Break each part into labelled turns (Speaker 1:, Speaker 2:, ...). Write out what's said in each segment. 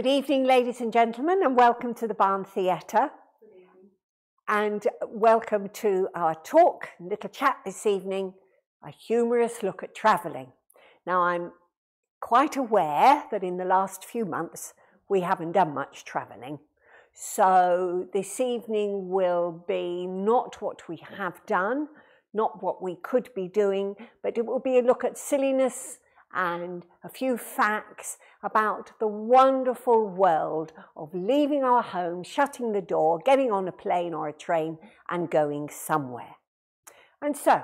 Speaker 1: Good evening, ladies and gentlemen, and welcome to the Barn Theatre. And welcome to our talk, little chat this evening, a humorous look at travelling. Now, I'm quite aware that in the last few months we haven't done much travelling. So this evening will be not what we have done, not what we could be doing, but it will be a look at silliness and a few facts about the wonderful world of leaving our home, shutting the door, getting on a plane or a train and going somewhere. And so,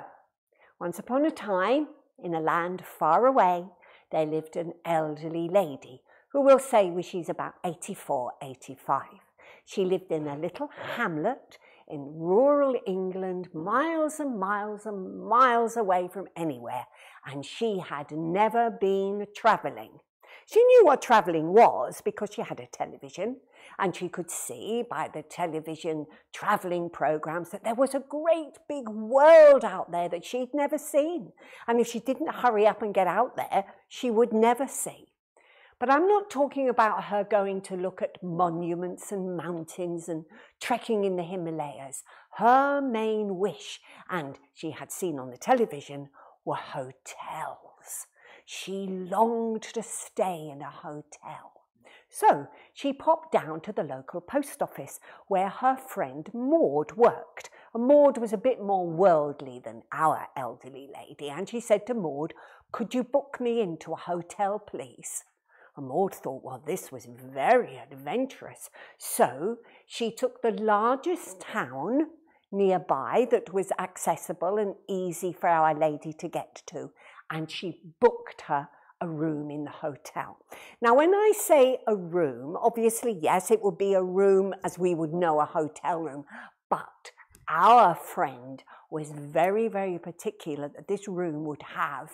Speaker 1: once upon a time, in a land far away, there lived an elderly lady who will say she's about 84, 85. She lived in a little hamlet in rural England, miles and miles and miles away from anywhere, and she had never been travelling. She knew what travelling was because she had a television and she could see by the television travelling programs that there was a great big world out there that she'd never seen. And if she didn't hurry up and get out there, she would never see. But I'm not talking about her going to look at monuments and mountains and trekking in the Himalayas. Her main wish, and she had seen on the television, were hotels. She longed to stay in a hotel. So she popped down to the local post office where her friend Maud worked. And Maud was a bit more worldly than our elderly lady, and she said to Maud, Could you book me into a hotel, please? And Maud thought, well, this was very adventurous. So she took the largest town nearby that was accessible and easy for Our Lady to get to, and she booked her a room in the hotel. Now, when I say a room, obviously, yes, it would be a room as we would know a hotel room, but our friend was very, very particular that this room would have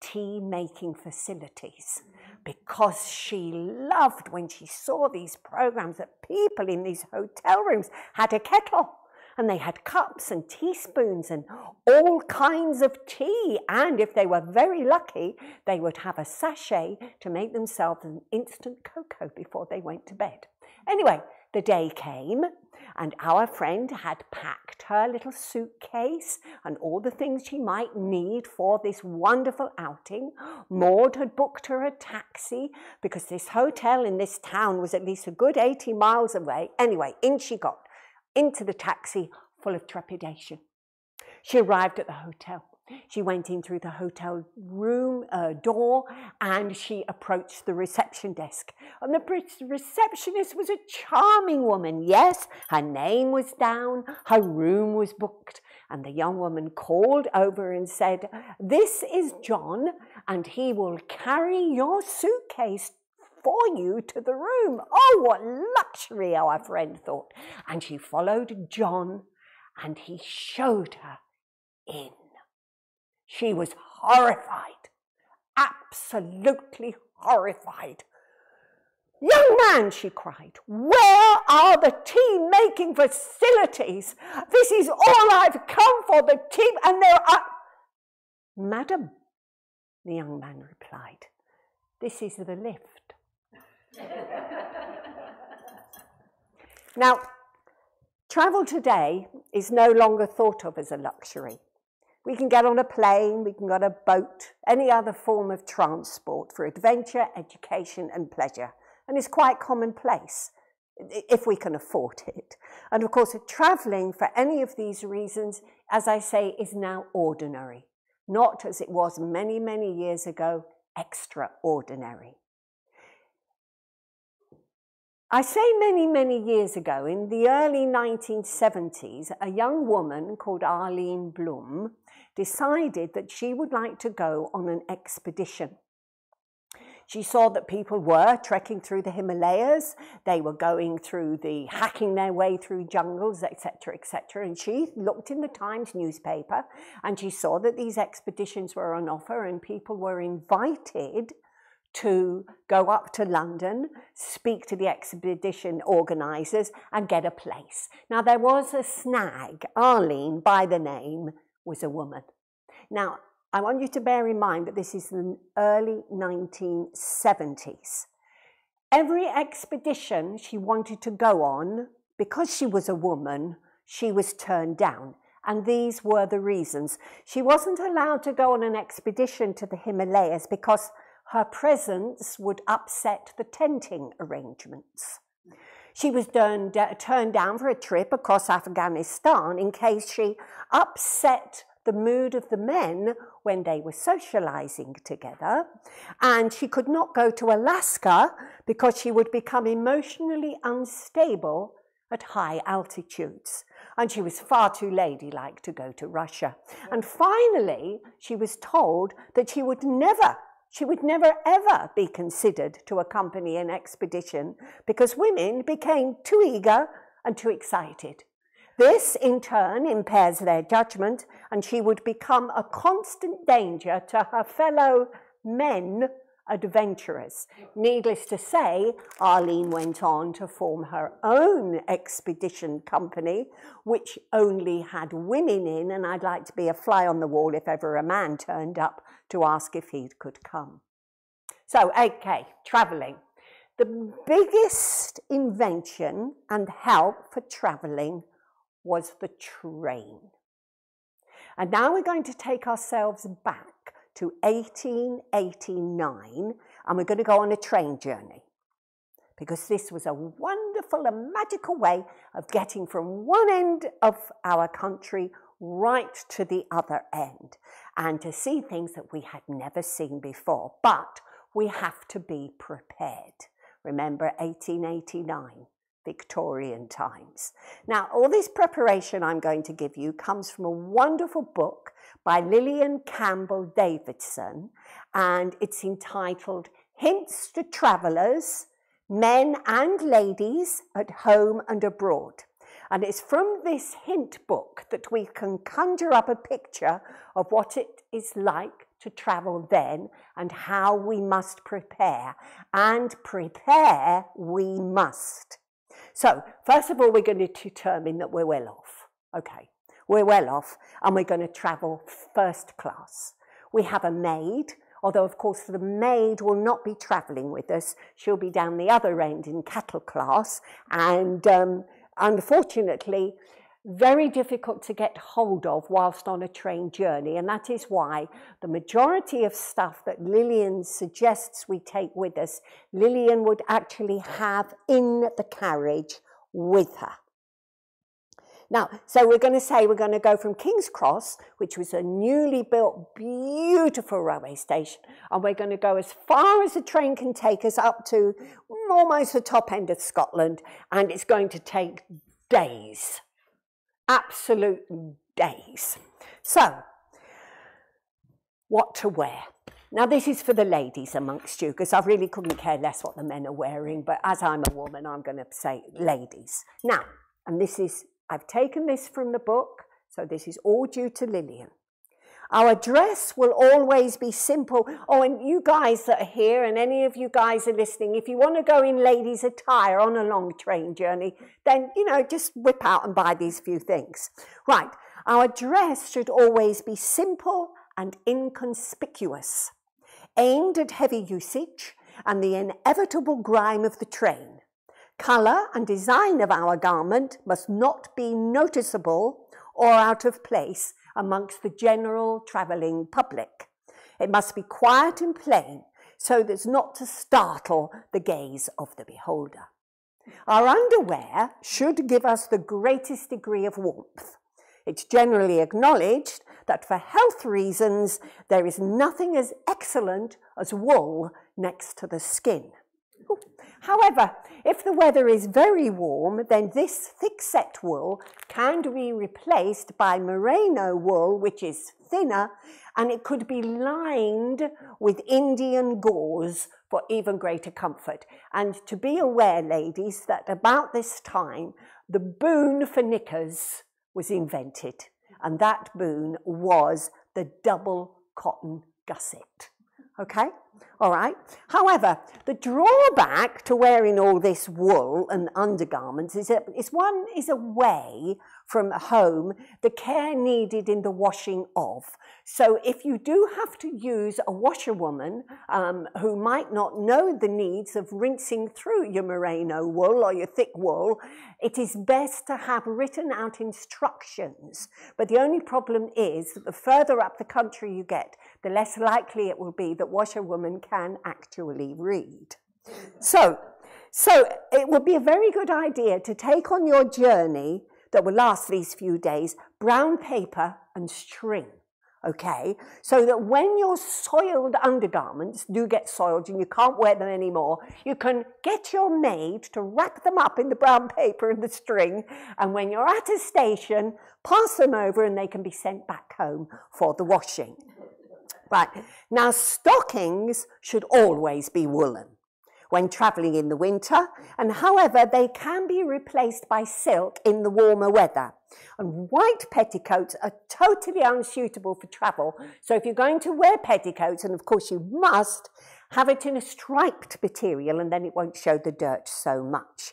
Speaker 1: tea making facilities mm. because she loved when she saw these programs that people in these hotel rooms had a kettle and they had cups and teaspoons and all kinds of tea. And if they were very lucky, they would have a sachet to make themselves an instant cocoa before they went to bed. Anyway, the day came and our friend had packed her little suitcase and all the things she might need for this wonderful outing. Maud had booked her a taxi because this hotel in this town was at least a good 80 miles away. Anyway, in she got into the taxi full of trepidation. She arrived at the hotel. She went in through the hotel room uh, door and she approached the reception desk. And the receptionist was a charming woman. Yes, her name was down, her room was booked. And the young woman called over and said, This is John, and he will carry your suitcase for you to the room. Oh, what luxury, our friend thought. And she followed John and he showed her in. She was horrified, absolutely horrified. Young man, she cried, where are the tea making facilities? This is all I've come for, the tea, and there are. Madam, the young man replied, this is the lift. Now, travel today is no longer thought of as a luxury. We can get on a plane, we can get a boat, any other form of transport for adventure, education and pleasure. And it's quite commonplace if we can afford it. And of course, travelling for any of these reasons, as I say, is now ordinary, not as it was many, many years ago, extraordinary. I say many, many years ago, in the early 1970s, a young woman called Arlene Blum decided that she would like to go on an expedition. She saw that people were trekking through the Himalayas, they were going through the, hacking their way through jungles, etc., etc. And she looked in the Times newspaper and she saw that these expeditions were on offer and people were invited to go up to London, speak to the expedition organisers, and get a place. Now, there was a snag. Arlene, by the name, was a woman. Now, I want you to bear in mind that this is the early 1970s. every expedition she wanted to go on, because she was a woman, she was turned down. And these were the reasons. She wasn't allowed to go on an expedition to the Himalayas because her presence would upset the tenting arrangements. She was turned, turned down for a trip across Afghanistan in case she upset the mood of the men when they were socializing together. And she could not go to Alaska because she would become emotionally unstable at high altitudes. And she was far too ladylike to go to Russia. And finally, she was told that she would never she would never ever be considered to accompany an expedition because women became too eager and too excited. This, in turn, impairs their judgment, and she would become a constant danger to her fellow men adventurers. Needless to say, Arlene went on to form her own expedition company, which only had women in, and I'd like to be a fly on the wall if ever a man turned up to ask if he could come. So, okay, travelling. The biggest invention and help for travelling was the train. And now we're going to take ourselves back to 1889 and we're going to go on a train journey because this was a wonderful and magical way of getting from one end of our country right to the other end and to see things that we had never seen before. But we have to be prepared. Remember 1889. Victorian times. Now, all this preparation I'm going to give you comes from a wonderful book by Lillian Campbell Davidson, and it's entitled Hints to Travellers, Men and Ladies at Home and Abroad. And it's from this hint book that we can conjure up a picture of what it is like to travel then and how we must prepare. And prepare we must. So, first of all, we're going to determine that we're well off. Okay, we're well off and we're going to travel first class. We have a maid, although, of course, the maid will not be travelling with us. She'll be down the other end in cattle class. And um, unfortunately, very difficult to get hold of whilst on a train journey. And that is why the majority of stuff that Lillian suggests we take with us, Lillian would actually have in the carriage with her. Now, so we're going to say we're going to go from King's Cross, which was a newly built, beautiful railway station, and we're going to go as far as the train can take us up to almost the top end of Scotland, and it's going to take days absolute days. So, what to wear? Now, this is for the ladies amongst you, because I really couldn't care less what the men are wearing, but as I'm a woman, I'm going to say ladies. Now, and this is, I've taken this from the book, so this is all due to Lillian. Our dress will always be simple. Oh, and you guys that are here, and any of you guys are listening, if you want to go in ladies' attire on a long train journey, then, you know, just whip out and buy these few things. Right, our dress should always be simple and inconspicuous, aimed at heavy usage and the inevitable grime of the train. Colour and design of our garment must not be noticeable or out of place amongst the general travelling public. It must be quiet and plain so as not to startle the gaze of the beholder. Our underwear should give us the greatest degree of warmth. It's generally acknowledged that for health reasons, there is nothing as excellent as wool next to the skin. However, if the weather is very warm, then this thick-set wool can be replaced by merino wool, which is thinner, and it could be lined with Indian gauze for even greater comfort. And to be aware, ladies, that about this time, the boon for knickers was invented, and that boon was the double cotton gusset. Okay? All right. However, the drawback to wearing all this wool and undergarments is that is one is away from home the care needed in the washing of. So if you do have to use a washerwoman um, who might not know the needs of rinsing through your merino wool or your thick wool, it is best to have written out instructions. But the only problem is that the further up the country you get, the less likely it will be that washerwoman can actually read. So, so it would be a very good idea to take on your journey that will last these few days brown paper and string okay? So that when your soiled undergarments do get soiled and you can't wear them anymore, you can get your maid to wrap them up in the brown paper and the string, and when you're at a station, pass them over and they can be sent back home for the washing. Right, now stockings should always be woolen when travelling in the winter, and however, they can be replaced by silk in the warmer weather. And white petticoats are totally unsuitable for travel. So if you're going to wear petticoats, and of course you must, have it in a striped material and then it won't show the dirt so much.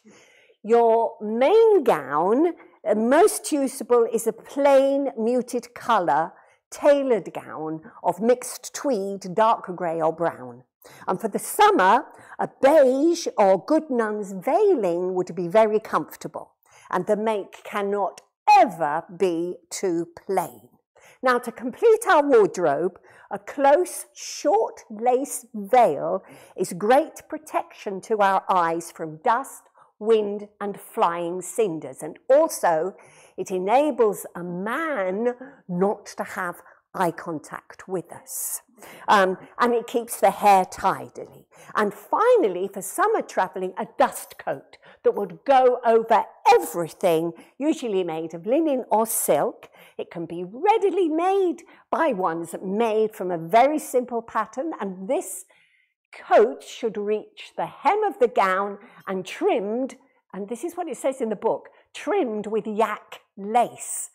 Speaker 1: Your main gown, uh, most usable is a plain muted colour tailored gown of mixed tweed, dark grey or brown. And for the summer, a beige or good nun's veiling would be very comfortable. And the make cannot ever be too plain. Now, to complete our wardrobe, a close, short lace veil is great protection to our eyes from dust, wind, and flying cinders. And also, it enables a man not to have eye contact with us. Um, and it keeps the hair tidily. And finally, for summer travelling, a dust coat that would go over everything, usually made of linen or silk. It can be readily made by ones made from a very simple pattern, and this coat should reach the hem of the gown and trimmed, and this is what it says in the book, trimmed with yak lace.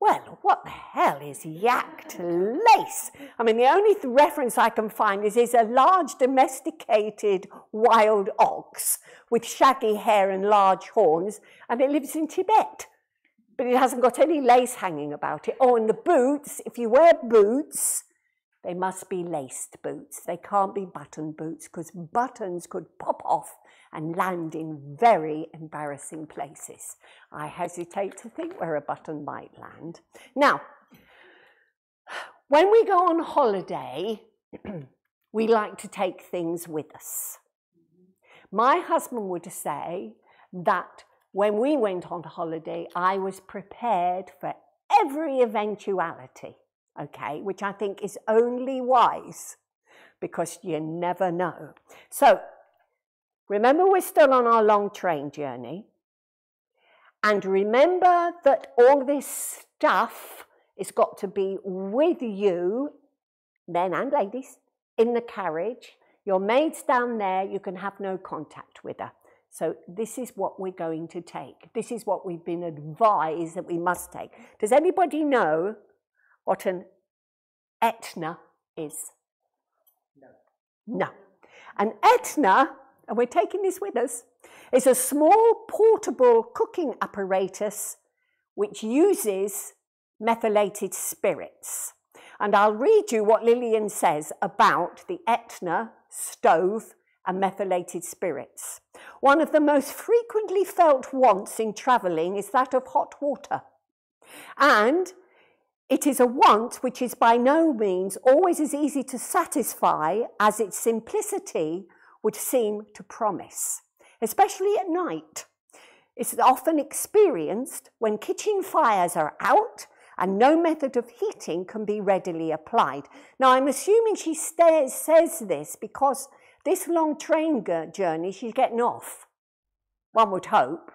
Speaker 1: Well, what the hell is yacked lace? I mean, the only th reference I can find is, is a large domesticated wild ox with shaggy hair and large horns, and it lives in Tibet. But it hasn't got any lace hanging about it. Oh, and the boots, if you wear boots, they must be laced boots. They can't be button boots because buttons could pop off and land in very embarrassing places. I hesitate to think where a button might land. Now, when we go on holiday, we like to take things with us. My husband would say that when we went on holiday, I was prepared for every eventuality, okay, which I think is only wise because you never know. So Remember, we're still on our long train journey. And remember that all this stuff has got to be with you, men and ladies, in the carriage. Your maid's down there, you can have no contact with her. So this is what we're going to take. This is what we've been advised that we must take. Does anybody know what an Etna is? No. No. An Etna and we're taking this with us, is a small portable cooking apparatus which uses methylated spirits. And I'll read you what Lillian says about the Etna stove and methylated spirits. One of the most frequently felt wants in travelling is that of hot water. And it is a want which is by no means always as easy to satisfy as its simplicity would seem to promise, especially at night. It's often experienced when kitchen fires are out and no method of heating can be readily applied. Now, I'm assuming she stays, says this because this long train journey, she's getting off. One would hope.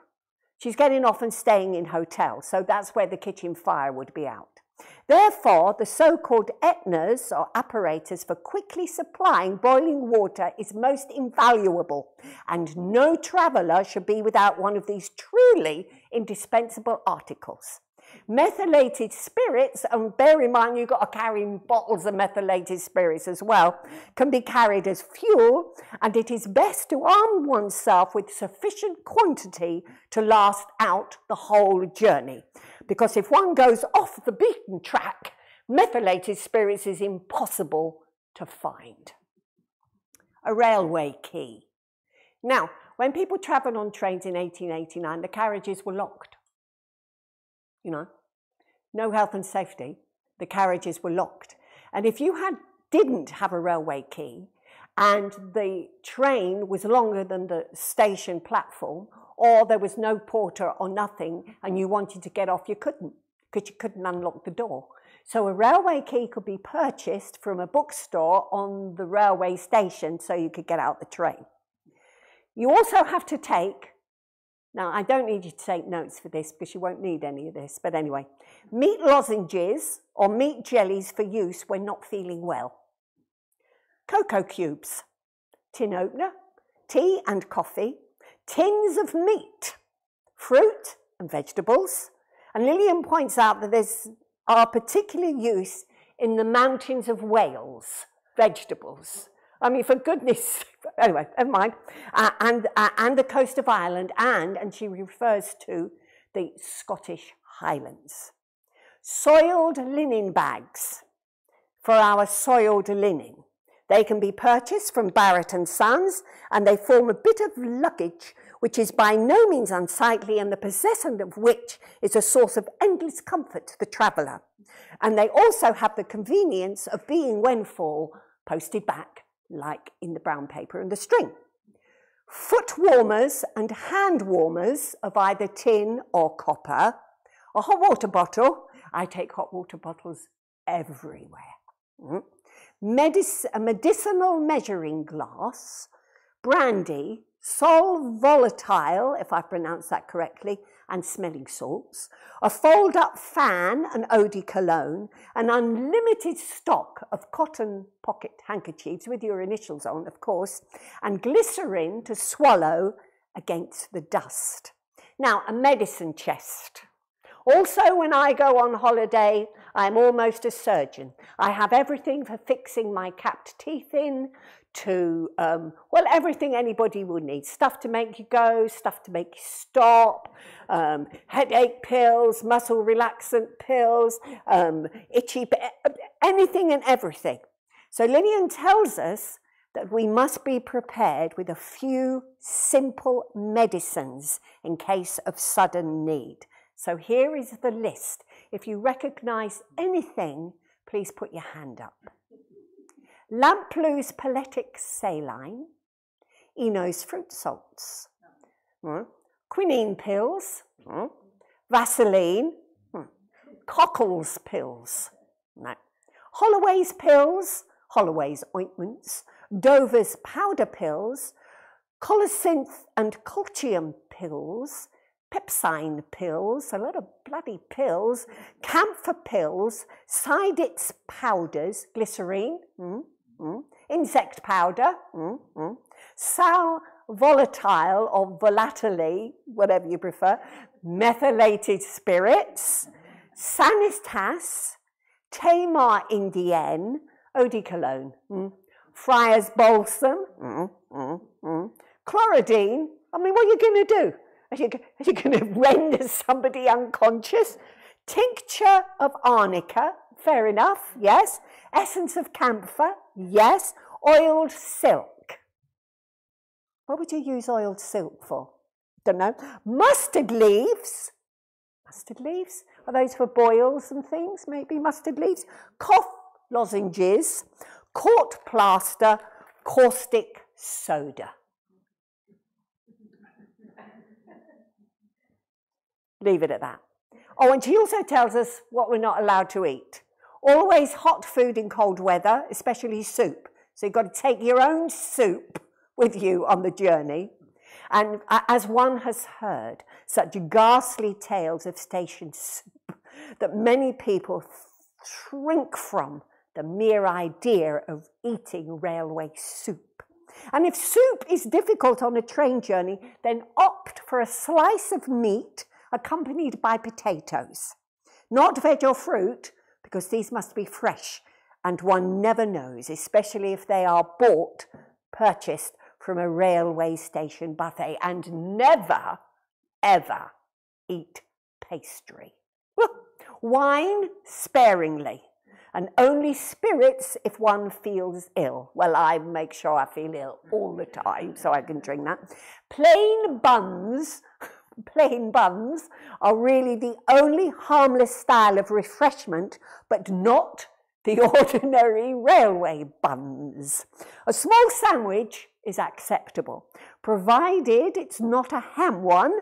Speaker 1: She's getting off and staying in hotels, so that's where the kitchen fire would be out. Therefore, the so-called Etnas or apparatus for quickly supplying boiling water is most invaluable, and no traveller should be without one of these truly indispensable articles. Methylated spirits, and bear in mind you've got to carry bottles of methylated spirits as well, can be carried as fuel, and it is best to arm oneself with sufficient quantity to last out the whole journey. Because if one goes off the beaten track, methylated spirits is impossible to find. A railway key. Now, when people travelled on trains in 1889, the carriages were locked. You know, no health and safety. The carriages were locked. And if you had, didn't have a railway key and the train was longer than the station platform, or there was no porter or nothing, and you wanted to get off, you couldn't, because you couldn't unlock the door. So a railway key could be purchased from a bookstore on the railway station so you could get out the train. You also have to take, now I don't need you to take notes for this because you won't need any of this, but anyway, meat lozenges or meat jellies for use when not feeling well. Cocoa cubes, tin opener, tea and coffee, tins of meat, fruit and vegetables. And Lillian points out that there's our particular use in the mountains of Wales, vegetables. I mean, for goodness, anyway, never mind. Uh, and, uh, and the coast of Ireland, and, and she refers to the Scottish Highlands. Soiled linen bags for our soiled linen. They can be purchased from Barrett and Sons, and they form a bit of luggage which is by no means unsightly, and the possession of which is a source of endless comfort to the traveller. And they also have the convenience of being, when full, posted back like in the brown paper and the string. Foot warmers and hand warmers of either tin or copper. A hot water bottle. I take hot water bottles everywhere. Mm. Medic a medicinal measuring glass, brandy, sol volatile, if I pronounce that correctly, and smelling salts, a fold-up fan and eau de cologne, an unlimited stock of cotton pocket handkerchiefs with your initials on, of course, and glycerin to swallow against the dust. Now, a medicine chest. Also, when I go on holiday, I'm almost a surgeon. I have everything for fixing my capped teeth in, to, um, well, everything anybody would need. Stuff to make you go, stuff to make you stop, um, headache pills, muscle relaxant pills, um, itchy, anything and everything. So Lillian tells us that we must be prepared with a few simple medicines in case of sudden need. So here is the list. If you recognize anything, please put your hand up. Lamplough Paletic Saline, Eno's fruit salts, mm. quinine pills, mm. Vaseline, mm. Cockle's pills, no. Holloway's pills, Holloway's ointments, Dover's powder pills, colocynth and colchium pills, pepsine pills, a lot of bloody pills, camphor pills, Seidlitz powders, glycerine, mm, mm, insect powder, mm, mm, sal volatile or volatile, whatever you prefer, methylated spirits, Sanitas, Tamar Indienne, eau de cologne, mm, friar's balsam, mm, mm, mm, chlorodyne. I mean, what are you going to do? Are you, are you going to render somebody unconscious? Tincture of arnica, fair enough, yes. Essence of camphor, yes. Oiled silk. What would you use oiled silk for? Don't know. Mustard leaves. Mustard leaves? Are those for boils and things? Maybe mustard leaves. Cough lozenges. Court plaster. Caustic soda. Leave it at that. Oh, and she also tells us what we're not allowed to eat. Always hot food in cold weather, especially soup. So you've got to take your own soup with you on the journey. And as one has heard, such ghastly tales of station soup that many people shrink from the mere idea of eating railway soup. And if soup is difficult on a train journey, then opt for a slice of meat accompanied by potatoes. not veg or fruit, because these must be fresh, and one never knows, especially if they are bought, purchased from a railway station buffet, and never, ever eat pastry. Wine sparingly, and only spirits if one feels ill. Well, I make sure I feel ill all the time so I can drink that. Plain buns, plain buns are really the only harmless style of refreshment, but not the ordinary railway buns. A small sandwich is acceptable, provided it's not a ham one,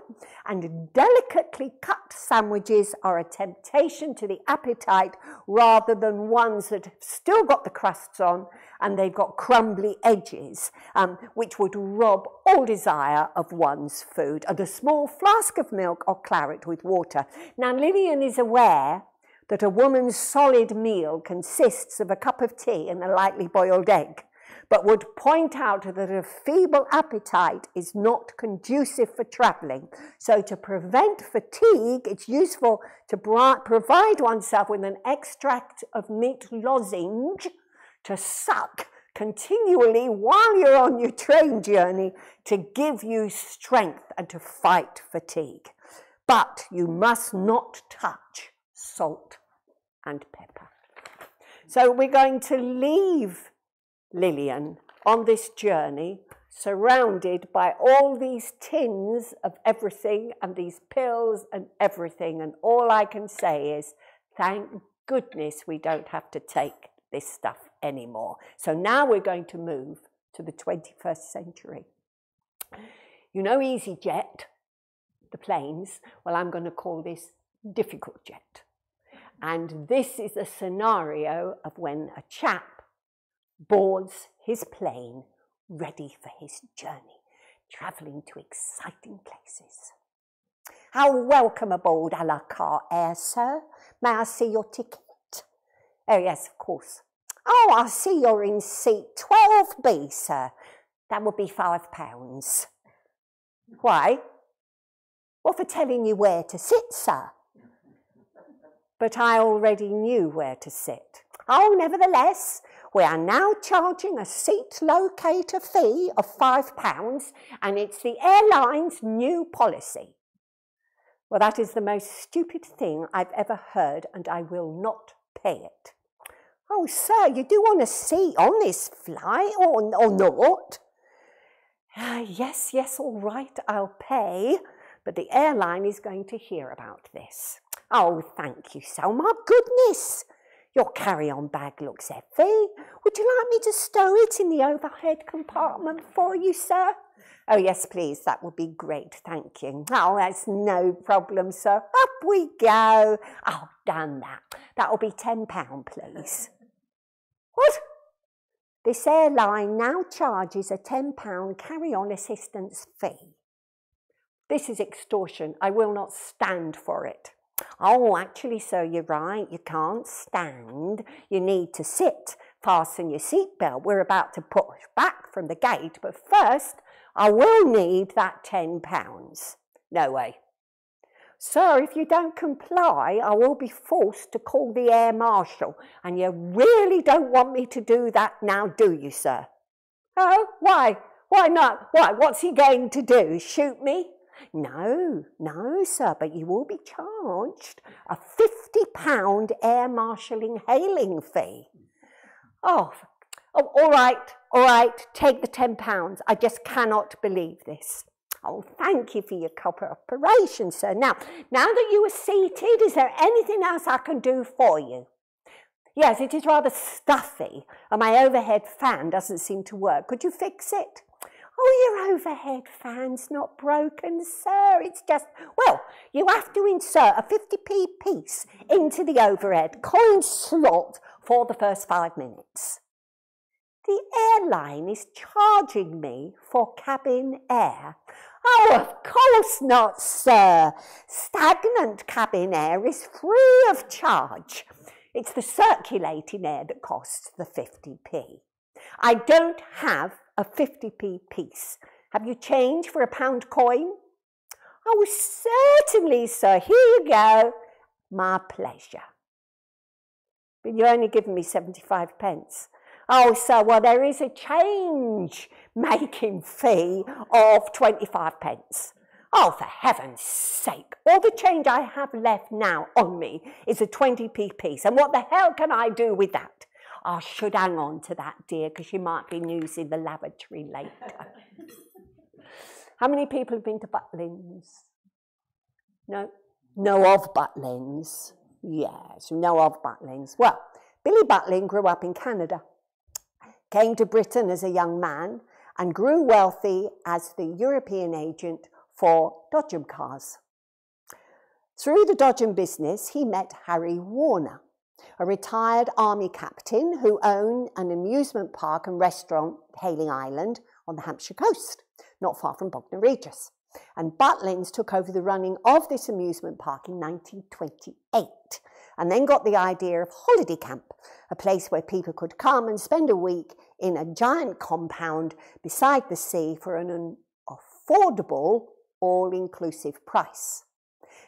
Speaker 1: and delicately cut sandwiches are a temptation to the appetite rather than ones that have still got the crusts on and they've got crumbly edges, um, which would rob all desire of one's food, and a small flask of milk or claret with water. Now, Lillian is aware that a woman's solid meal consists of a cup of tea and a lightly boiled egg but would point out that a feeble appetite is not conducive for travelling. So to prevent fatigue, it's useful to provide oneself with an extract of meat lozenge to suck continually while you're on your train journey to give you strength and to fight fatigue. But you must not touch salt and pepper. So we're going to leave Lillian on this journey, surrounded by all these tins of everything and these pills and everything. And all I can say is, thank goodness we don't have to take this stuff anymore. So now we're going to move to the 21st century. You know EasyJet, the planes? Well, I'm going to call this difficult jet. And this is a scenario of when a chap boards his plane ready for his journey, travelling to exciting places. How welcome aboard a la carte air, sir. May I see your ticket? Oh, yes, of course. Oh, I see you're in seat 12B, sir. That would be five pounds. Why? Well, for telling you where to sit, sir. But I already knew where to sit. Oh, nevertheless, we are now charging a seat locator fee of £5 and it's the airline's new policy. Well, that is the most stupid thing I've ever heard and I will not pay it. Oh, sir, you do want a seat on this flight or, or not? Uh, yes, yes, all right, I'll pay, but the airline is going to hear about this. Oh, thank you so, my goodness. Your carry-on bag looks heavy. Would you like me to stow it in the overhead compartment for you, sir? Oh, yes, please. That would be great. Thank you. Oh, that's no problem, sir. Up we go. Oh, done that. That'll be £10, please. What? This airline now charges a £10 carry-on assistance fee. This is extortion. I will not stand for it. Oh, actually, sir, you're right. You can't stand. You need to sit. Fasten your seatbelt. We're about to push back from the gate, but first, I will need that £10. No way. Sir, if you don't comply, I will be forced to call the air marshal, and you really don't want me to do that now, do you, sir? Oh, why? Why not? Why? What's he going to do? Shoot me? No, no, sir, but you will be charged a £50 air marshalling hailing fee. Oh, oh, all right, all right, take the £10. I just cannot believe this. Oh, thank you for your cooperation, sir. Now, now that you are seated, is there anything else I can do for you? Yes, it is rather stuffy, and my overhead fan doesn't seem to work. Could you fix it? Oh, your overhead fan's not broken, sir. It's just, well, you have to insert a 50p piece into the overhead coin slot for the first five minutes. The airline is charging me for cabin air. Oh, of course not, sir. Stagnant cabin air is free of charge. It's the circulating air that costs the 50p. I don't have a 50p piece. Have you change for a pound coin? Oh, certainly, sir. Here you go. My pleasure. But you're only giving me 75 pence. Oh, so, well, there is a change making fee of 25 pence. Oh, for heaven's sake, all the change I have left now on me is a 20p piece. And what the hell can I do with that? I should hang on to that, dear, because you might be using the lavatory later. How many people have been to Butlins? No? Know of Butlins? Yes, know of Butlins. Well, Billy Butlin grew up in Canada, came to Britain as a young man, and grew wealthy as the European agent for Dodgem cars. Through the Dodgem business, he met Harry Warner, a retired army captain who owned an amusement park and restaurant, Hayling Island, on the Hampshire coast, not far from Bognor Regis. And Butlins took over the running of this amusement park in 1928 and then got the idea of holiday camp, a place where people could come and spend a week in a giant compound beside the sea for an affordable, all-inclusive price.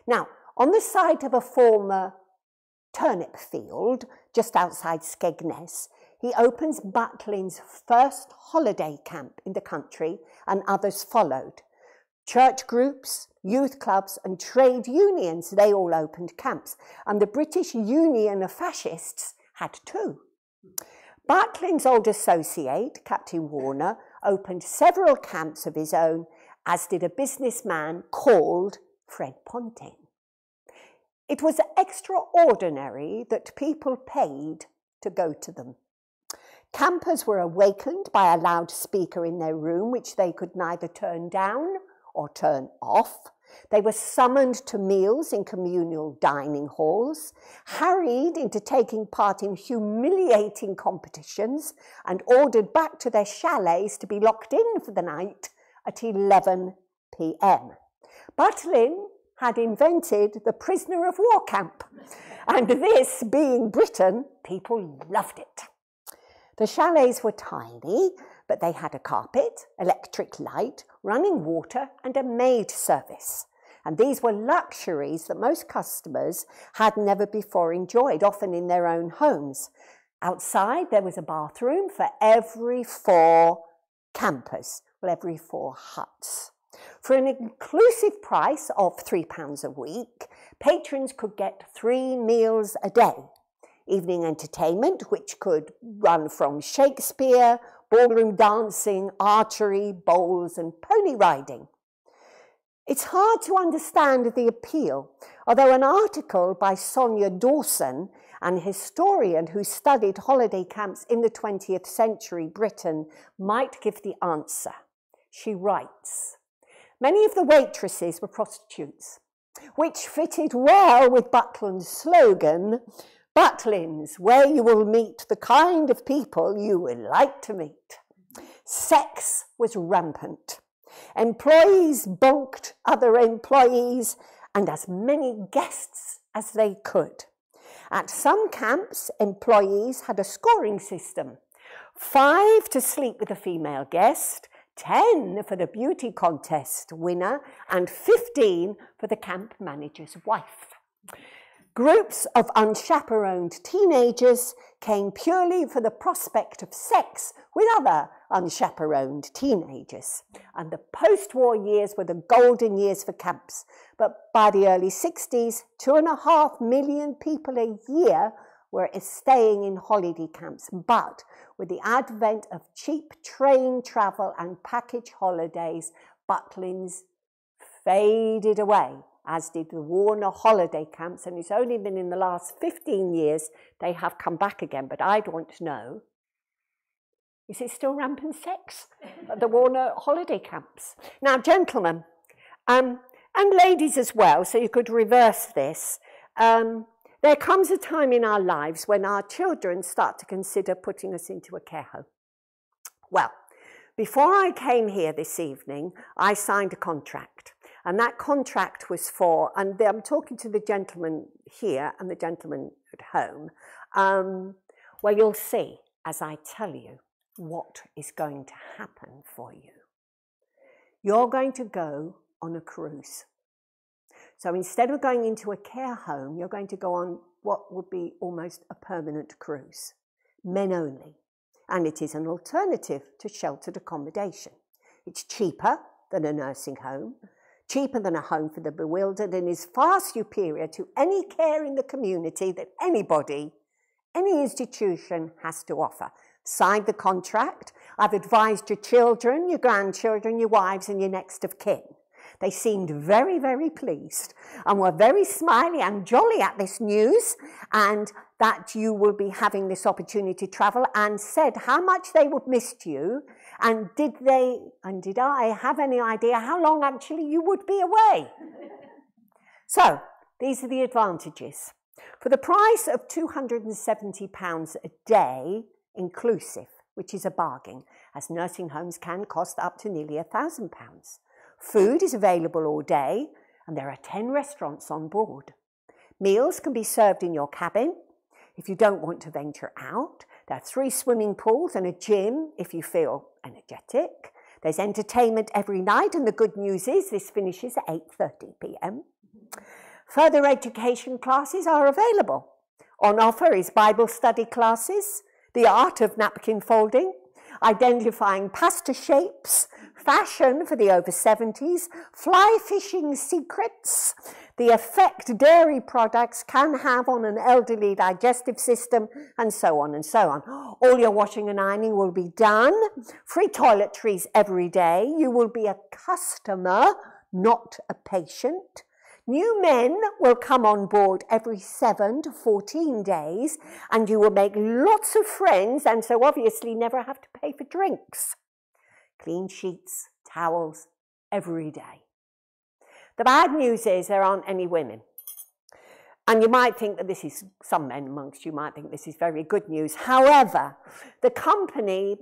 Speaker 1: Now, on the site of a former turnip field just outside Skegness, he opens Butlin's first holiday camp in the country and others followed. Church groups, youth clubs and trade unions, they all opened camps. And the British Union of Fascists had two. Butlin's old associate, Captain Warner, opened several camps of his own, as did a businessman called Fred Pontin. It was extraordinary that people paid to go to them. Campers were awakened by a loudspeaker in their room, which they could neither turn down or turn off. They were summoned to meals in communal dining halls, harried into taking part in humiliating competitions, and ordered back to their chalets to be locked in for the night at 11 p.m. But Butlin had invented the prisoner of war camp. And this, being Britain, people loved it. The chalets were tiny, but they had a carpet, electric light, running water, and a maid service. And these were luxuries that most customers had never before enjoyed, often in their own homes. Outside, there was a bathroom for every four campers, well, every four huts. For an inclusive price of £3 a week, patrons could get three meals a day. Evening entertainment, which could run from Shakespeare, ballroom dancing, archery, bowls, and pony riding. It's hard to understand the appeal, although an article by Sonia Dawson, an historian who studied holiday camps in the 20th century Britain, might give the answer. She writes, Many of the waitresses were prostitutes, which fitted well with Butlin's slogan, Butlins, where you will meet the kind of people you would like to meet. Sex was rampant. Employees bulked other employees and as many guests as they could. At some camps, employees had a scoring system. Five to sleep with a female guest, 10 for the beauty contest winner, and 15 for the camp manager's wife. Groups of unchaperoned teenagers came purely for the prospect of sex with other unchaperoned teenagers. And the post-war years were the golden years for camps. But by the early 60s, two and a half million people a year were staying in holiday camps. But with the advent of cheap train travel and package holidays, Butlins faded away, as did the Warner holiday camps. And it's only been in the last 15 years they have come back again. But I'd want to know is it still rampant sex at the Warner holiday camps? Now, gentlemen, um, and ladies as well, so you could reverse this. Um, there comes a time in our lives when our children start to consider putting us into a care home. Well, before I came here this evening, I signed a contract. And that contract was for, and I'm talking to the gentleman here and the gentleman at home. Um, well, you'll see as I tell you what is going to happen for you. You're going to go on a cruise. So instead of going into a care home, you're going to go on what would be almost a permanent cruise, men only. And it is an alternative to sheltered accommodation. It's cheaper than a nursing home, cheaper than a home for the bewildered, and is far superior to any care in the community that anybody, any institution has to offer. Sign the contract. I've advised your children, your grandchildren, your wives, and your next of kin. They seemed very, very pleased and were very smiley and jolly at this news and that you will be having this opportunity to travel and said how much they would miss you and did they and did I have any idea how long actually you would be away. so these are the advantages. For the price of £270 a day inclusive, which is a bargain, as nursing homes can cost up to nearly £1,000. Food is available all day, and there are 10 restaurants on board. Meals can be served in your cabin. If you don't want to venture out, there are three swimming pools and a gym if you feel energetic. There's entertainment every night, and the good news is this finishes at 8:30 p.m. Further education classes are available. On offer is Bible study classes, the art of napkin folding, identifying pasta shapes, fashion for the over 70s, fly fishing secrets, the effect dairy products can have on an elderly digestive system, and so on and so on. All your washing and ironing will be done. Free toiletries every day. You will be a customer, not a patient. New men will come on board every 7 to 14 days, and you will make lots of friends, and so obviously never have to pay for drinks. Clean sheets, towels, every day. The bad news is there aren't any women. And you might think that this is, some men amongst you might think this is very good news. However, the company,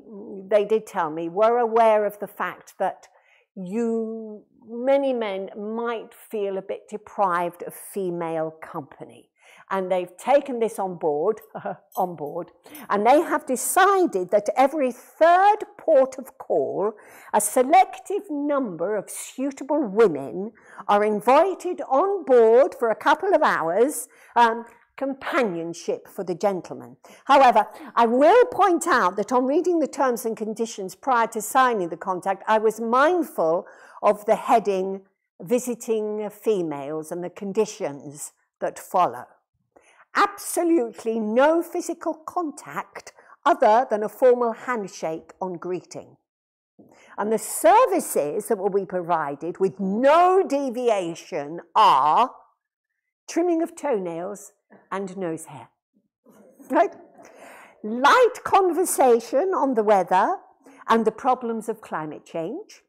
Speaker 1: they did tell me, were aware of the fact that you, many men might feel a bit deprived of female company. And they've taken this on board, on board, and they have decided that every third port of call, a selective number of suitable women are invited on board for a couple of hours um, companionship for the gentleman. However, I will point out that on reading the terms and conditions prior to signing the contract, I was mindful of the heading visiting females and the conditions that follow. Absolutely no physical contact other than a formal handshake on greeting. And the services that will be provided with no deviation are trimming of toenails and nose hair. Right? Light conversation on the weather and the problems of climate change.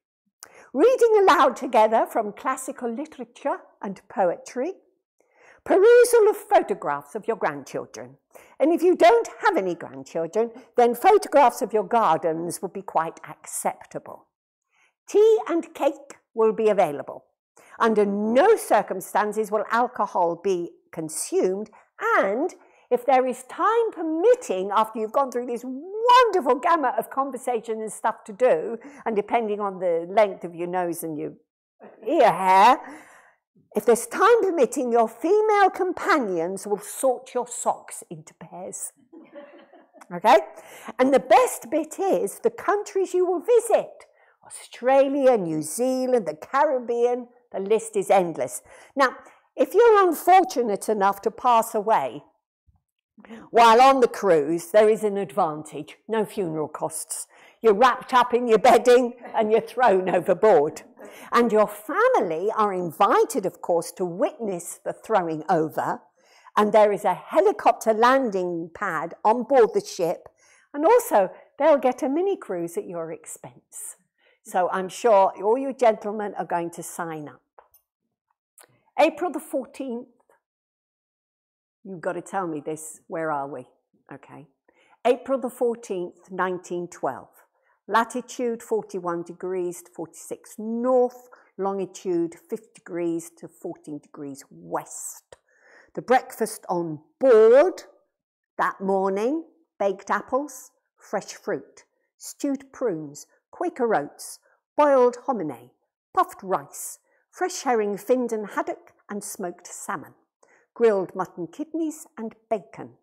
Speaker 1: Reading aloud together from classical literature and poetry. Perusal of photographs of your grandchildren. And if you don't have any grandchildren, then photographs of your gardens would be quite acceptable. Tea and cake will be available. Under no circumstances will alcohol be consumed, and if there is time permitting after you've gone through this wonderful gamut of conversation and stuff to do, and depending on the length of your nose and your ear hair, if there's time permitting, your female companions will sort your socks into pairs. Okay? And the best bit is the countries you will visit Australia, New Zealand, the Caribbean, the list is endless. Now, if you're unfortunate enough to pass away while on the cruise, there is an advantage no funeral costs. You're wrapped up in your bedding and you're thrown overboard. And your family are invited, of course, to witness the throwing over. And there is a helicopter landing pad on board the ship. And also, they'll get a mini cruise at your expense. So I'm sure all you gentlemen are going to sign up. April the 14th. You've got to tell me this. Where are we? Okay. April the 14th, 1912 latitude 41 degrees to 46 north, longitude 50 degrees to 14 degrees west. The breakfast on board that morning, baked apples, fresh fruit, stewed prunes, Quaker oats, boiled hominy, puffed rice, fresh herring Finnan haddock, and smoked salmon, grilled mutton kidneys and bacon,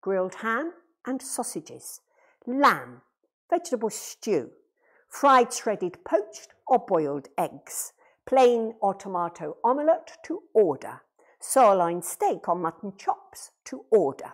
Speaker 1: grilled ham and sausages, lamb, vegetable stew, fried shirred poached or boiled eggs, plain or tomato omelette to order, sirloin steak or mutton chops to order,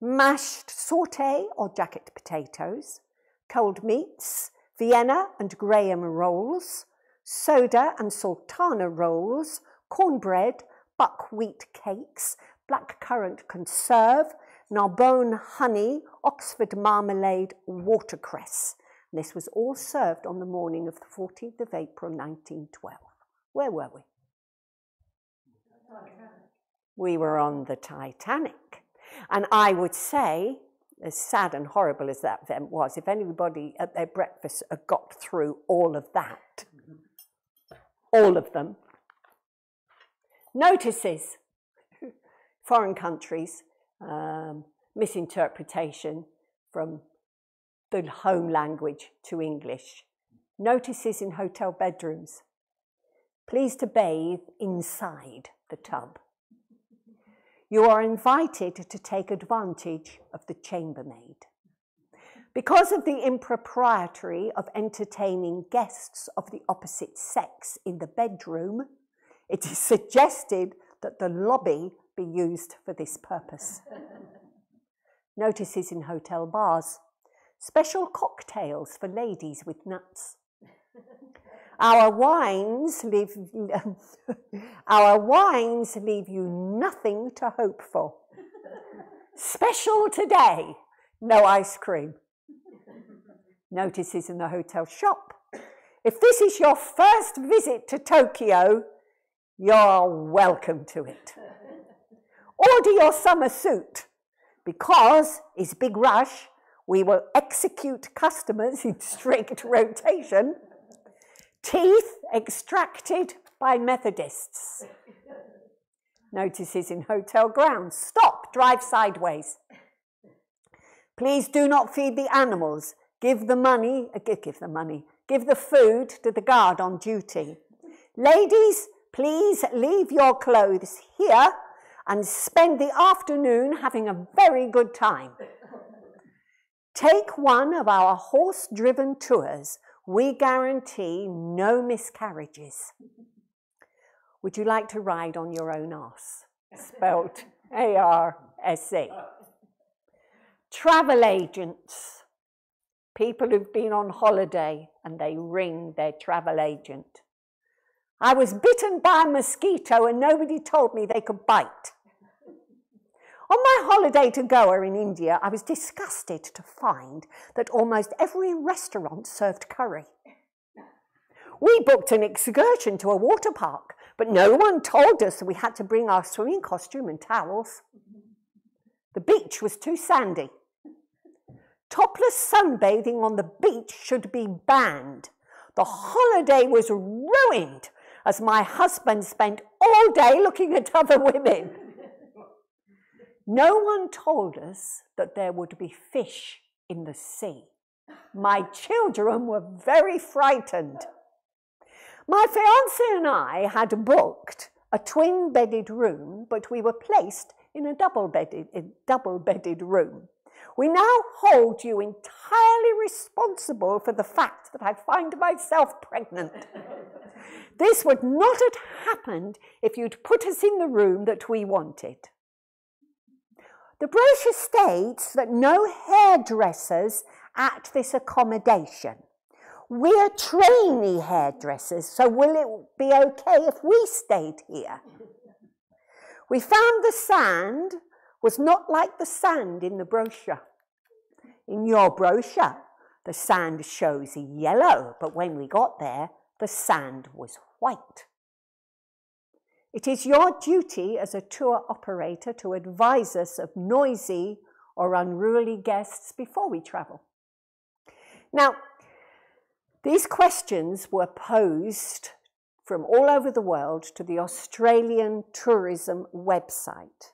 Speaker 1: mashed saute or jacket potatoes, cold meats, Vienna and Graham rolls, soda and sultana rolls, cornbread, buckwheat cakes, blackcurrant conserve, Narbonne honey, Oxford marmalade, watercress. This was all served on the morning of the 14th of April 1912. Where were we? We were on the Titanic. And I would say, as sad and horrible as that event was, if anybody at their breakfast got through all of that, all of them, notices, foreign countries, um, misinterpretation from the home language to English, notices in hotel bedrooms, please to bathe inside the tub. You are invited to take advantage of the chambermaid. Because of the impropriety of entertaining guests of the opposite sex in the bedroom, it is suggested that the lobby be used for this purpose. Notices in hotel bars. Special cocktails for ladies with nuts. Our wines leave our wines leave you nothing to hope for. Special today, no ice cream. Notices in the hotel shop. If this is your first visit to Tokyo, you're welcome to it. Order your summer suit because it's big rush. We will execute customers in strict rotation Teeth extracted by Methodists. Notices in hotel grounds. Stop, drive sideways. Please do not feed the animals. Give the money, uh, give the money, give the food to the guard on duty. Ladies, please leave your clothes here and spend the afternoon having a very good time. Take one of our horse driven tours we guarantee no miscarriages. Would you like to ride on your own arse? Spelt A R S E. Travel agents, people who've been on holiday and they ring their travel agent. I was bitten by a mosquito and nobody told me they could bite. On my holiday to Goa in India, I was disgusted to find that almost every restaurant served curry. We booked an excursion to a water park, but no one told us that we had to bring our swimming costume and towels. The beach was too sandy. Topless sunbathing on the beach should be banned. The holiday was ruined as my husband spent all day looking at other women. No one told us that there would be fish in the sea. My children were very frightened. My fiance and I had booked a twin bedded room, but we were placed in a double bedded, double bedded room. We now hold you entirely responsible for the fact that I find myself pregnant. this would not have happened if you'd put us in the room that we wanted. The brochure states that no hairdressers at this accommodation. We're trainee hairdressers, so will it be okay if we stayed here? We found the sand was not like the sand in the brochure. In your brochure, the sand shows yellow, but when we got there, the sand was white. It is your duty as a tour operator to advise us of noisy or unruly guests before we travel. Now, these questions were posed from all over the world to the Australian tourism website.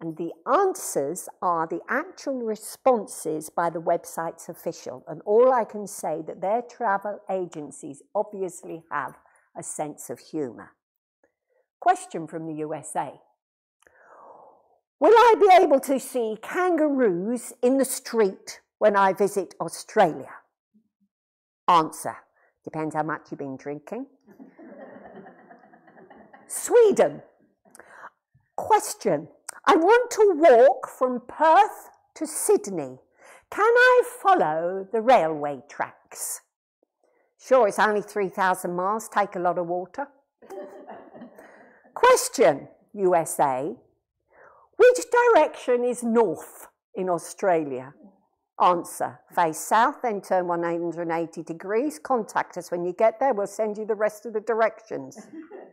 Speaker 1: And the answers are the actual responses by the website's official. And all I can say that their travel agencies obviously have a sense of humour. Question from the USA. Will I be able to see kangaroos in the street when I visit Australia? Answer. Depends how much you've been drinking. Sweden. Question. I want to walk from Perth to Sydney. Can I follow the railway tracks? Sure, it's only 3,000 miles, take a lot of water. Question, USA. Which direction is north in Australia? Answer, face south, then turn 180 degrees. Contact us when you get there. We'll send you the rest of the directions.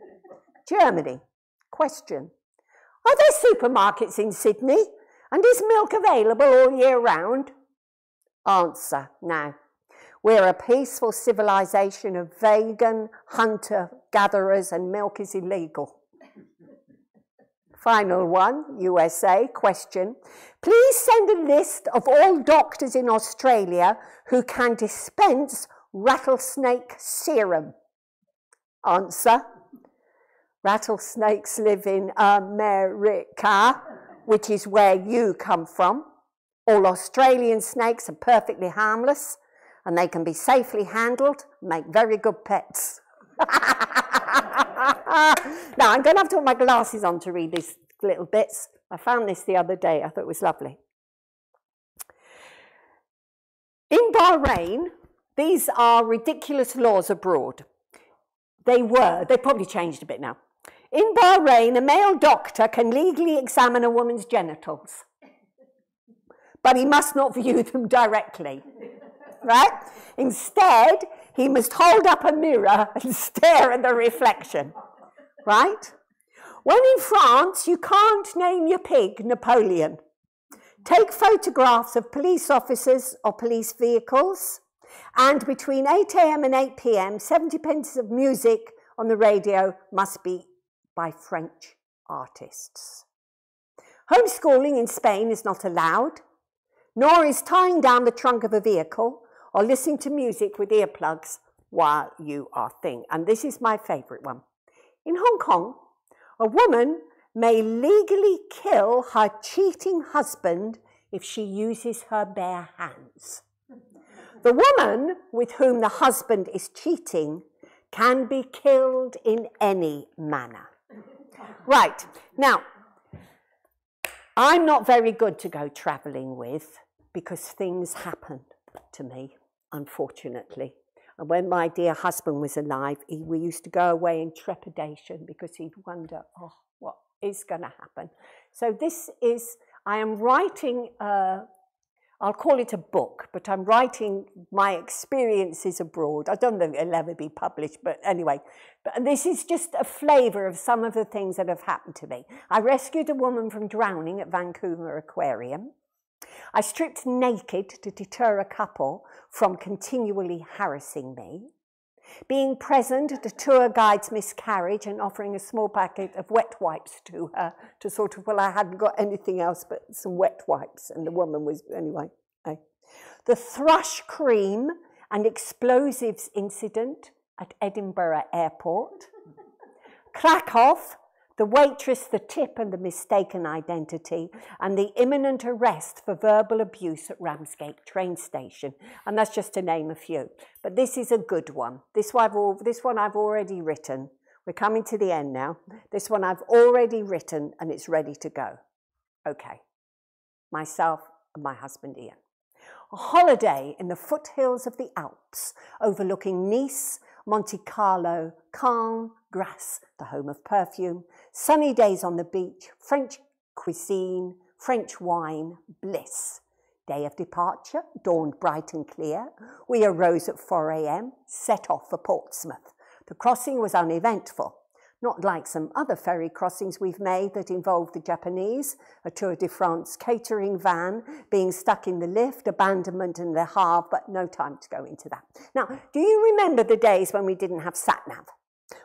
Speaker 1: Germany. Question. Are there supermarkets in Sydney? And is milk available all year round? Answer, no. We're a peaceful civilization of vegan, hunter, gatherers, and milk is illegal. Final one, USA, question. Please send a list of all doctors in Australia who can dispense rattlesnake serum. Answer. Rattlesnakes live in America, which is where you come from. All Australian snakes are perfectly harmless and they can be safely handled, make very good pets. now, I'm going to have to put my glasses on to read these little bits. I found this the other day. I thought it was lovely. In Bahrain, these are ridiculous laws abroad. They were, they probably changed a bit now. In Bahrain, a male doctor can legally examine a woman's genitals, but he must not view them directly, right? Instead, he must hold up a mirror and stare at the reflection, right? When in France, you can't name your pig Napoleon. Take photographs of police officers or police vehicles, and between 8 a.m. and 8 p.m., 70 pence of music on the radio must be by French artists. Homeschooling in Spain is not allowed, nor is tying down the trunk of a vehicle or listening to music with earplugs while you are thing. And this is my favourite one. In Hong Kong, a woman may legally kill her cheating husband if she uses her bare hands. The woman with whom the husband is cheating can be killed in any manner. Right, now, I'm not very good to go travelling with because things happen to me, unfortunately. And when my dear husband was alive, he, we used to go away in trepidation because he'd wonder, oh, what is going to happen? So this is, I am writing, uh, I'll call it a book, but I'm writing my experiences abroad. I don't think it'll ever be published, but anyway. But this is just a flavour of some of the things that have happened to me. I rescued a woman from drowning at Vancouver Aquarium. I stripped naked to deter a couple from continually harassing me. Being present at a tour guide's miscarriage and offering a small packet of wet wipes to her to sort of, well, I hadn't got anything else but some wet wipes. And the woman was, anyway. Eh. The thrush cream and explosives incident at Edinburgh Airport. Krakow the waitress, the tip and the mistaken identity, and the imminent arrest for verbal abuse at Ramsgate train station. And that's just to name a few. But this is a good one. This one I've, this one I've already written. We're coming to the end now. This one I've already written and it's ready to go. Okay. Myself and my husband Ian. A holiday in the foothills of the Alps, overlooking Nice, Monte Carlo, Cannes, Grasse, the home of perfume, sunny days on the beach, French cuisine, French wine, bliss. Day of departure, dawned bright and clear. We arose at 4 a.m., set off for Portsmouth. The crossing was uneventful, not like some other ferry crossings we've made that involved the Japanese, a Tour de France catering van, being stuck in the lift, abandonment in Le Havre, but no time to go into that. Now, do you remember the days when we didn't have sat-nav?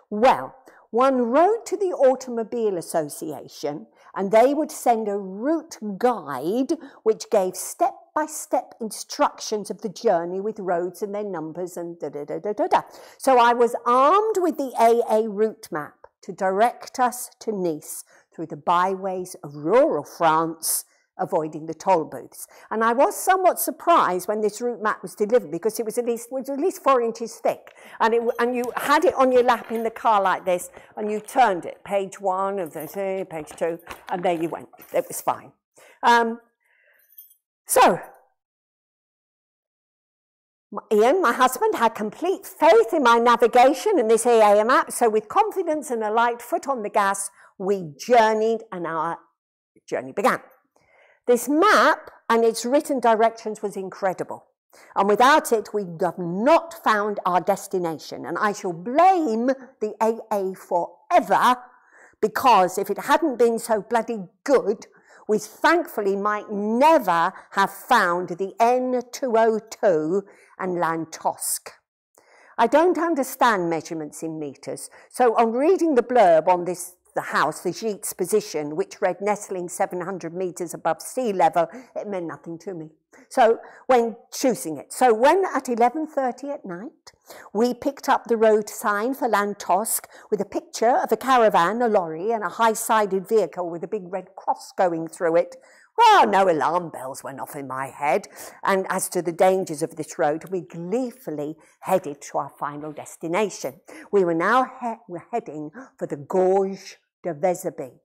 Speaker 1: Well, one wrote to the Automobile Association and they would send a route guide which gave step by step instructions of the journey with roads and their numbers and da da da da da da. So I was armed with the AA route map to direct us to Nice through the byways of rural France avoiding the toll booths. And I was somewhat surprised when this route map was delivered because it was at least, was at least four inches thick. And, it, and you had it on your lap in the car like this and you turned it, page one of the page two, and there you went. It was fine. Um, so, Ian, my husband, had complete faith in my navigation and this EAA map. So with confidence and a light foot on the gas, we journeyed and our journey began. This map and its written directions was incredible. And without it, we have not found our destination. And I shall blame the AA forever because if it hadn't been so bloody good, we thankfully might never have found the N202 and Lantosque. I don't understand measurements in metres, so on reading the blurb on this the house, the Gite's position, which read nestling 700 metres above sea level, it meant nothing to me. So when choosing it, so when at 11.30 at night, we picked up the road sign for Lantosque with a picture of a caravan, a lorry, and a high-sided vehicle with a big red cross going through it, well, no alarm bells went off in my head, and as to the dangers of this road, we gleefully headed to our final destination. We were now he were heading for the Gorge de Vesubie.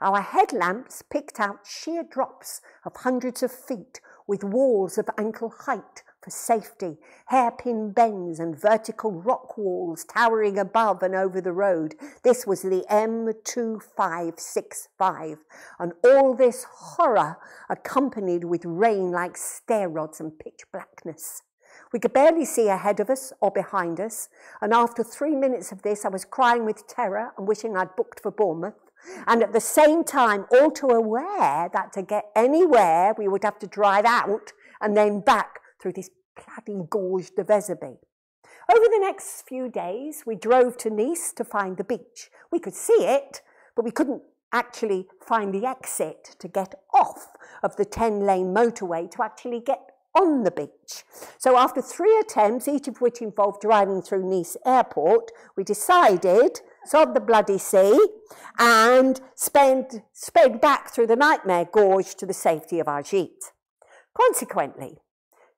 Speaker 1: Our headlamps picked out sheer drops of hundreds of feet with walls of ankle height for safety, hairpin bends and vertical rock walls towering above and over the road. This was the M2565, and all this horror accompanied with rain like stair rods and pitch blackness. We could barely see ahead of us or behind us, and after three minutes of this, I was crying with terror and wishing I'd booked for Bournemouth. And at the same time, all too aware that to get anywhere, we would have to drive out and then back through this bloody gorge de Vesubie. Over the next few days, we drove to Nice to find the beach. We could see it, but we couldn't actually find the exit to get off of the 10-lane motorway to actually get on the beach. So after three attempts, each of which involved driving through Nice airport, we decided, sod the bloody sea, and sped, sped back through the nightmare gorge to the safety of our Gite. Consequently,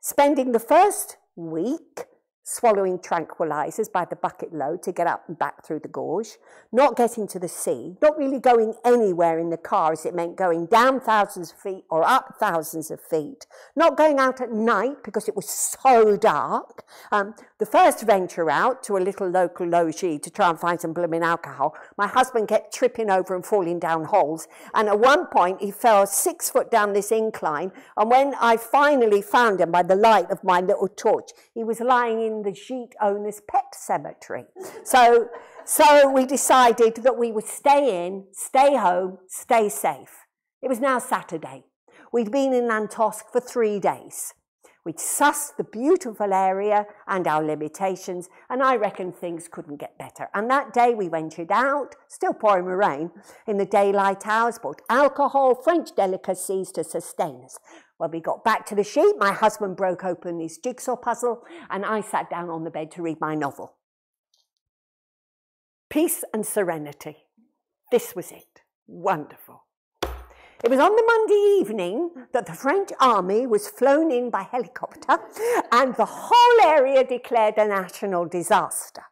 Speaker 1: spending the first week swallowing tranquilizers by the bucket load to get up and back through the gorge, not getting to the sea, not really going anywhere in the car as it meant going down thousands of feet or up thousands of feet, not going out at night because it was so dark. Um, the first venture out to a little local logie to try and find some blooming alcohol, my husband kept tripping over and falling down holes. And at one point, he fell six foot down this incline. And when I finally found him by the light of my little torch, he was lying in the Gite owner's pet cemetery. So, so we decided that we would stay in, stay home, stay safe. It was now Saturday. We'd been in Lantosque for three days. We'd sussed the beautiful area and our limitations, and I reckon things couldn't get better. And that day we ventured out, still pouring rain, in the daylight hours, bought alcohol, French delicacies to sustain us. When we got back to the Gite, my husband broke open his jigsaw puzzle, and I sat down on the bed to read my novel. Peace and serenity. This was it. Wonderful. It was on the Monday evening that the French army was flown in by helicopter and the whole area declared a national disaster.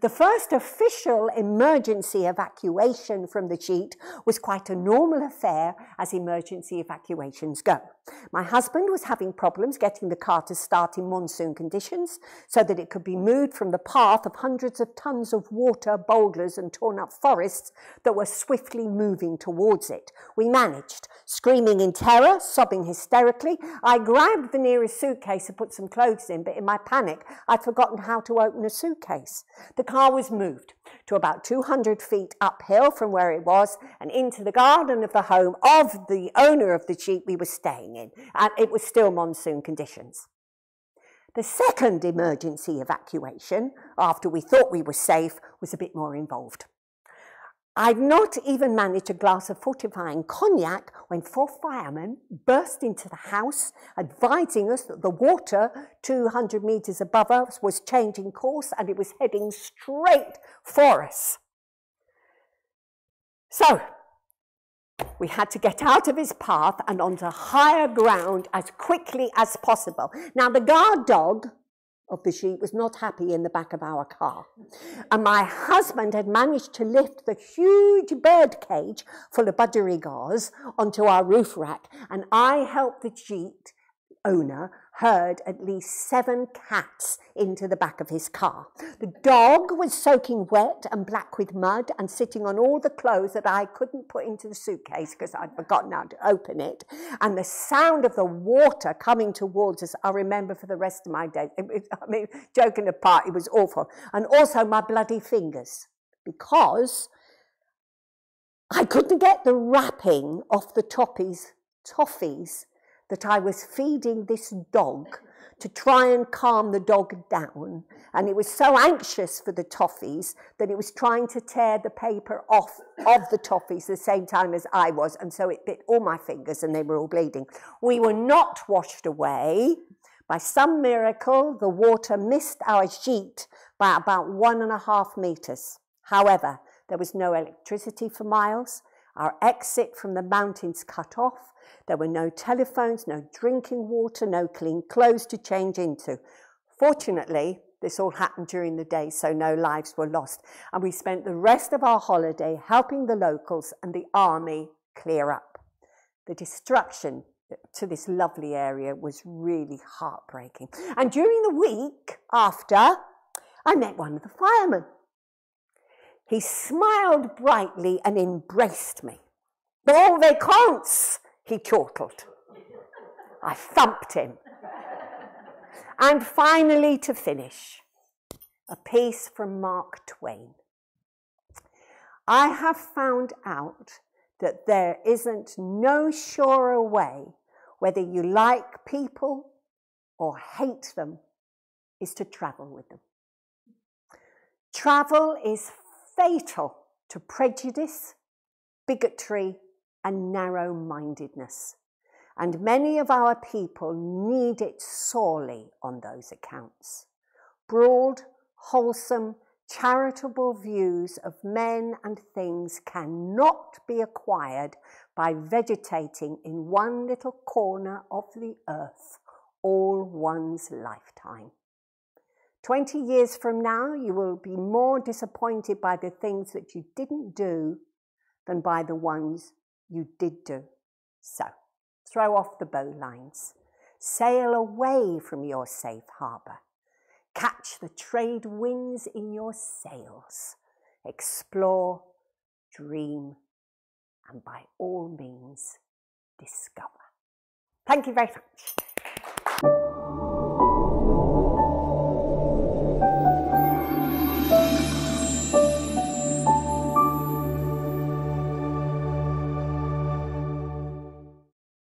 Speaker 1: The first official emergency evacuation from the Gite was quite a normal affair as emergency evacuations go. My husband was having problems getting the car to start in monsoon conditions so that it could be moved from the path of hundreds of tons of water, boulders and torn up forests that were swiftly moving towards it. We managed, screaming in terror, sobbing hysterically. I grabbed the nearest suitcase to put some clothes in, but in my panic, I'd forgotten how to open a suitcase. The car was moved to about 200 feet uphill from where it was and into the garden of the home of the owner of the Gite we were staying in. And it was still monsoon conditions. The second emergency evacuation, after we thought we were safe, was a bit more involved. I'd not even managed a glass of fortifying cognac when four firemen burst into the house, advising us that the water 200 metres above us was changing course and it was heading straight for us. So, we had to get out of his path and onto higher ground as quickly as possible. Now, the guard dog of the Gite was not happy in the back of our car. And my husband had managed to lift the huge bird cage full of budgerigars onto our roof rack, and I helped the Gite owner herd at least seven cats into the back of his car. The dog was soaking wet and black with mud and sitting on all the clothes that I couldn't put into the suitcase because I'd forgotten how to open it. And the sound of the water coming towards us, I remember for the rest of my days. I mean, joking apart, it was awful. And also my bloody fingers because I couldn't get the wrapping off the toppies, toffees that I was feeding this dog to try and calm the dog down. And it was so anxious for the toffees that it was trying to tear the paper off of the toffees the same time as I was. And so it bit all my fingers and they were all bleeding. We were not washed away. By some miracle, the water missed our Gite by about one and a half meters. However, there was no electricity for miles. Our exit from the mountains cut off there were no telephones, no drinking water, no clean clothes to change into. Fortunately, this all happened during the day, so no lives were lost. And we spent the rest of our holiday helping the locals and the army clear up. The destruction to this lovely area was really heartbreaking. And during the week after, I met one of the firemen. He smiled brightly and embraced me. All counts, he chortled. I thumped him. And finally, to finish, a piece from Mark Twain. I have found out that there isn't no surer way, whether you like people or hate them, is to travel with them. Travel is fatal to prejudice, bigotry, and narrow mindedness. And many of our people need it sorely on those accounts. Broad, wholesome, charitable views of men and things cannot be acquired by vegetating in one little corner of the earth all one's lifetime. Twenty years from now, you will be more disappointed by the things that you didn't do than by the ones you did do. So, throw off the bowlines, sail away from your safe harbour, catch the trade winds in your sails, explore, dream, and by all means, discover. Thank you very much.